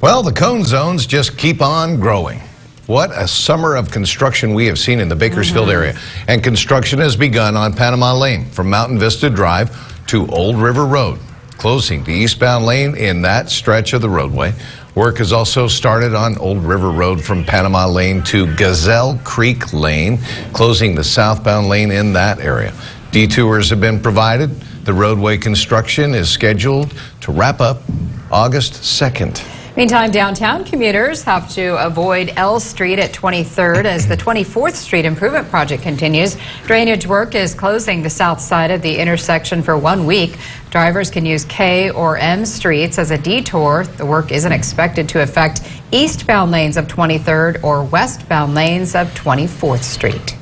Well, the cone zones just keep on growing. What a summer of construction we have seen in the Bakersfield mm-hmm. area. And construction has begun on Panama Lane from Mountain Vista Drive to Old River Road, closing the eastbound lane in that stretch of the roadway. Work has also started on Old River Road from Panama Lane to Gazelle Creek Lane, closing the southbound lane in that area. Detours have been provided. The roadway construction is scheduled to wrap up August 2nd. Meantime, downtown commuters have to avoid L Street at 23rd as the 24th Street Improvement Project continues. Drainage work is closing the south side of the intersection for one week. Drivers can use K or M streets as a detour. The work isn't expected to affect eastbound lanes of 23rd or westbound lanes of 24th Street.